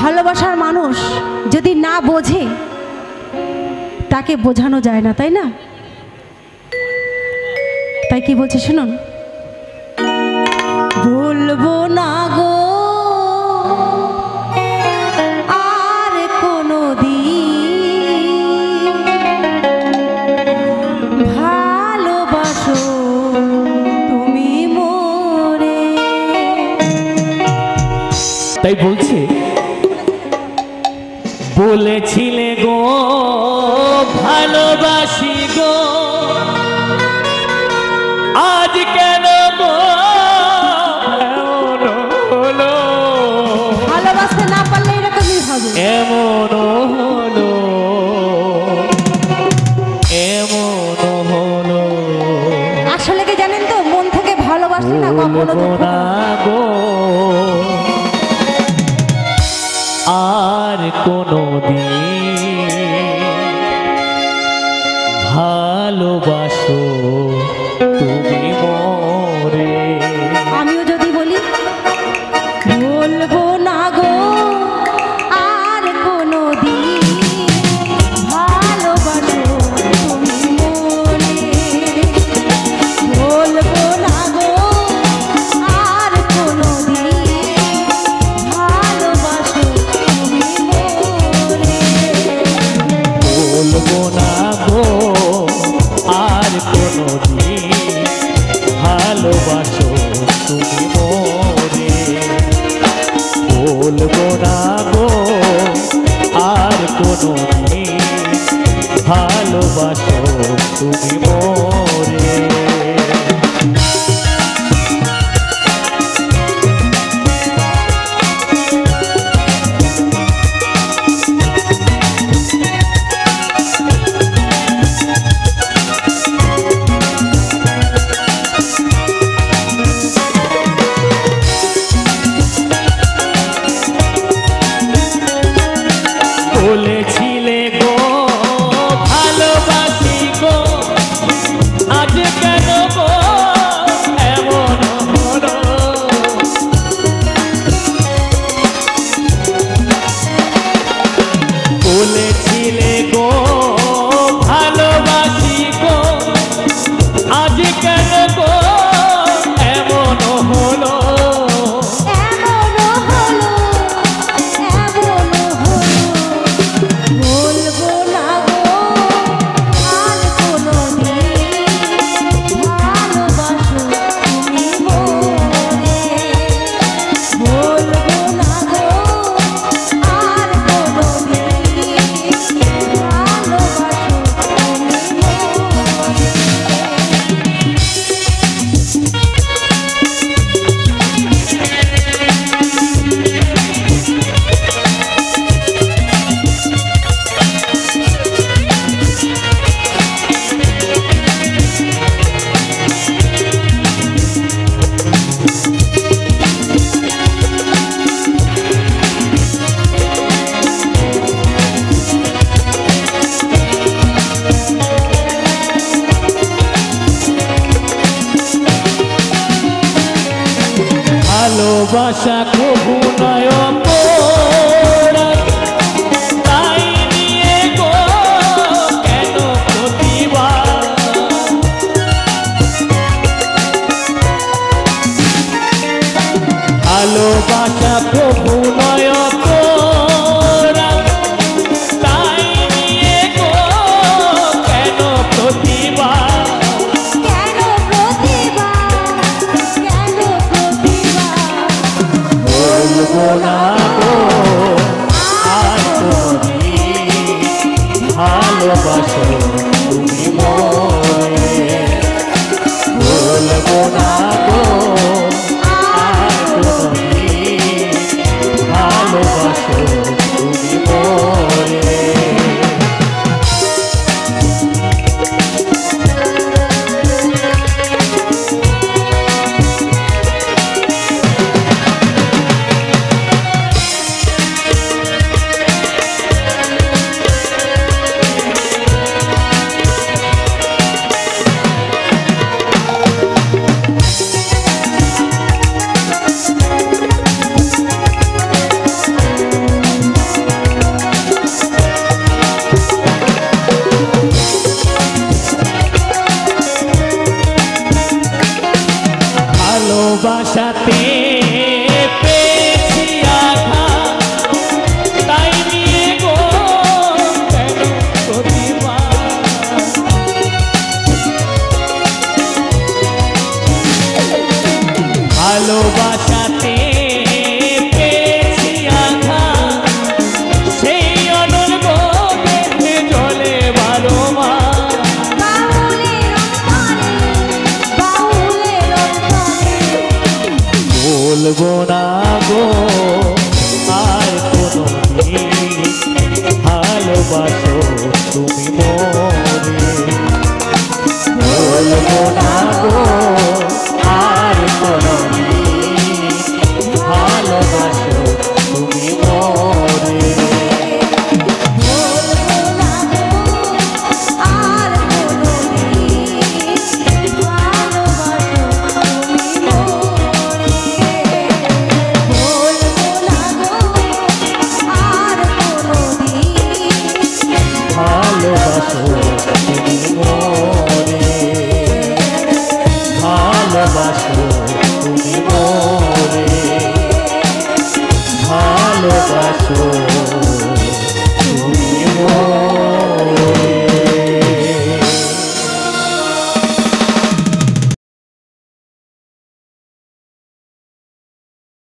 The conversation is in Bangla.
ভালোবাসার মানুষ যদি না বোঝে, তাকে বোঝানো যায় না, তাই না? তাই কি বলছে শুনুন। বলব না গো, আর কোনো দিন ভালোবাসো তুমি মোরে। তাই বলছে বলেছিলে গো ভালোবাসি গো। আজ কেন হলো? ভালোবাসতে না পারলে এরকমই হবে। এমন হলো? এমন হলো? আসলে কি জানেন তো মন থেকে ভালোবাসলে না কখনো ভালোবাসা কবু নয়? ভালোবাসা কবু ভুলবো না গো আর কোনো ভালোবাসো তুমি মরে ভুলবো না to me more.